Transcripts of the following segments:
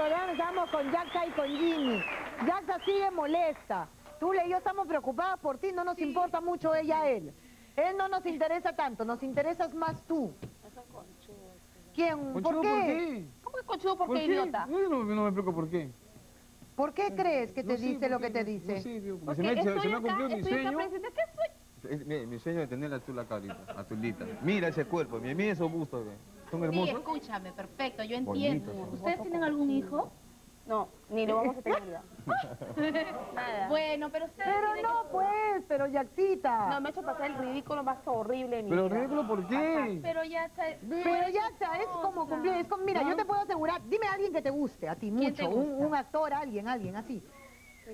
programa, estamos con Jaxa y con Jimmy. Jaxa sigue molesta. Tú y yo estamos preocupadas por ti, no nos importa mucho ella a él. Él no nos interesa tanto, nos interesas más tú. ¿Quién? ¿Por ¿Conchudo qué? por qué? ¿Cómo que conchudo por, ¿Por qué, idiota? No, yo no, no me explico por qué. ¿Por qué crees que te No dice lo que te dice? No sé, porque Porque se me, se- estoy se me ha mi sueño. ¿Qué soy? Es mi, mi sueño de tenerla tú la carita, azulita. Mira ese cuerpo, mira, mira esos bustos. Son Sí, escúchame, perfecto, yo entiendo. Bonitos, ¿Ustedes tienen algún hijo? No, ni lo vamos a tener ya. Nada. Bueno, pero ustedes Pero tienen no, pues, pero Jaxita. No, me ha hecho pasar el ridículo más horrible de mi Pero vida. ridículo, ¿por qué? Pero ya está... Pero ya está, es como cumplir, es como, mira, yo te puedo asegurar, dime a alguien que te guste, a ti ¿Quién te mucho, un, gusta? un actor, alguien, alguien, así.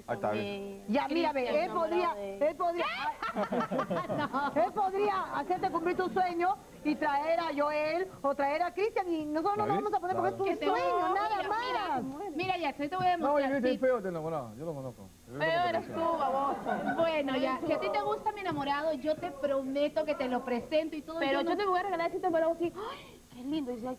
Ahí está, ve. Eh, Ya, mira, ve, él podría, él podría, él podría hacerte cumplir tu sueño y traer a Joel o traer a Cristian y nosotros no lo vamos a poner porque es tu Claro. Que te- sueño, No, nada mira, más. Mira, mira ya, yo te voy a No, demostrar. yo sí. soy feo, te enamorado. Yo lo conozco. Yo Pero conozco, eres tú, baboso. Bueno, ya, si a ti te gusta mi enamorado, yo te prometo que te lo presento y todo. Pero no- yo te voy a regalar este enamorado así. ¡Ay, qué lindo! Y dice,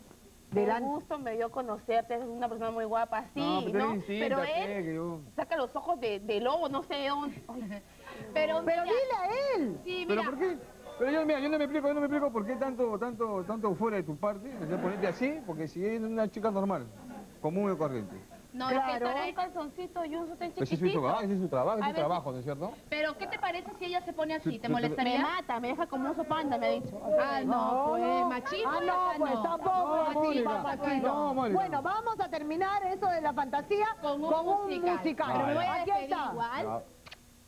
Delante. gusto me dio conocerte, eres una persona muy guapa, sí, No, pero ¿no? Pero él Que yo- saca los ojos de, de lobo, no sé de dónde. Ay, Pero, Pero mira, dile a él. Sí, ¿Pero mira. por qué? Pero yo, mira, yo no me explico, yo no me explico por qué tanto, tanto, tanto fuera de tu parte, de ponerte así, porque si eres una chica normal, común y corriente. No, es que Claro. estará- un calzoncito y un sostén Ese es su chiquitito. trabajo, ese es su trabajo, es su trabajo, ¿no es cierto? Pero, ¿qué te parece si ella se pone así? Sí, ¿Te molestaría? Me mata, me deja como oso panda, me ha dicho. Ah, no, pues, machismo. Ah, no, pues no. tampoco, Mónica. Bueno, vamos a terminar eso de la fantasía Con un musical. Pero me voy a Aquí despedir está. igual.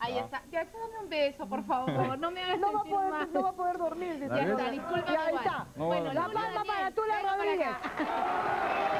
Ya. Ahí está. Ya, dame un beso, por favor. No me hagas No va poder, mal. no va a poder dormir. dice. Ya está, discúlpame Y ahí está. No, bueno, no, La palma para Tula venga para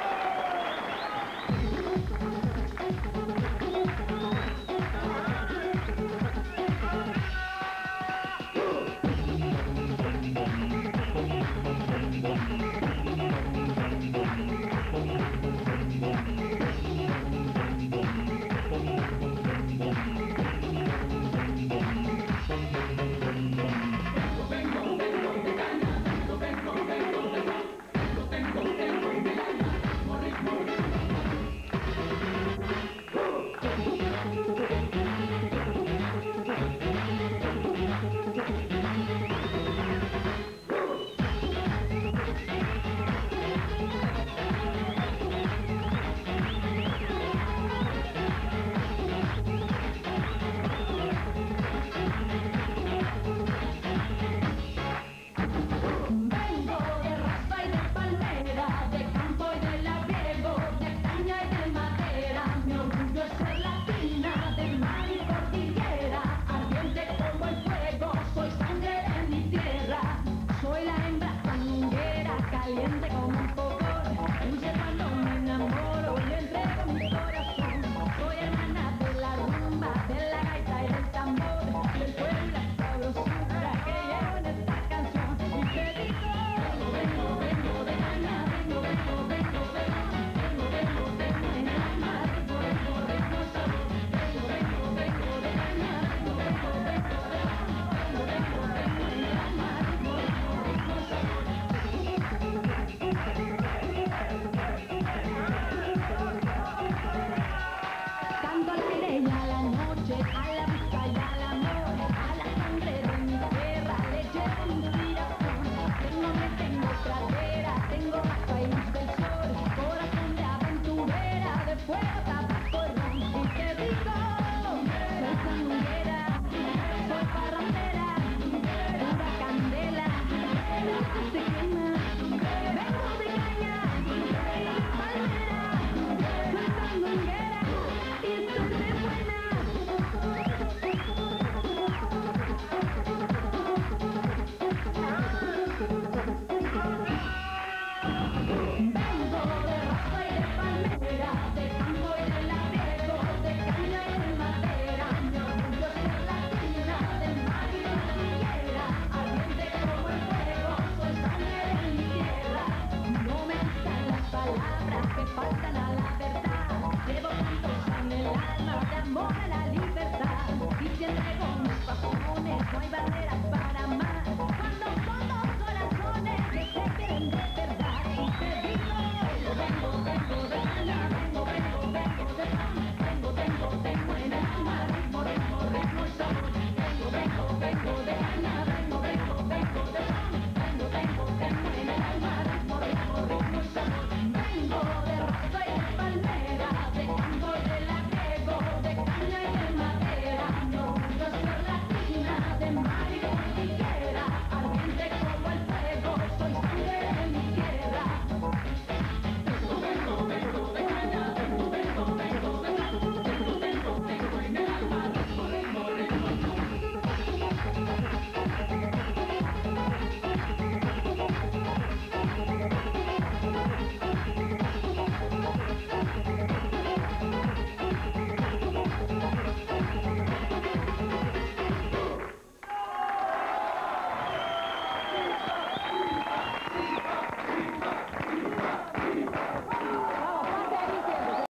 caliente como oh Where